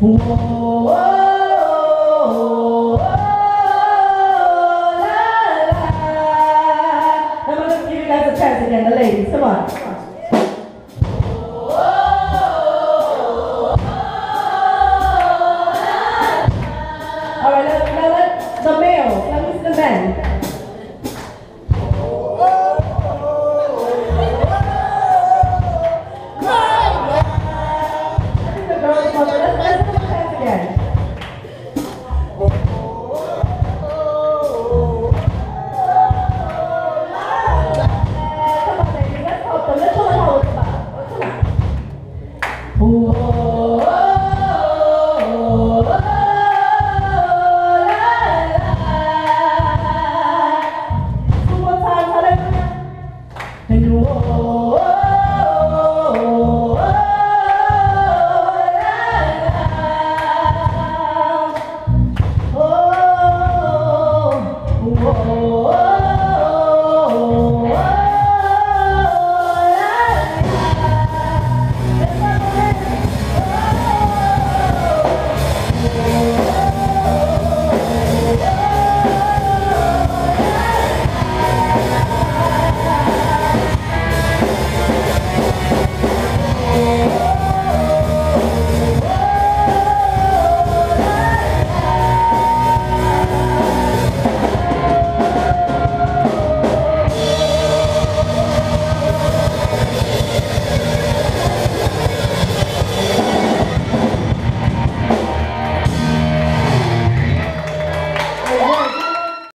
我。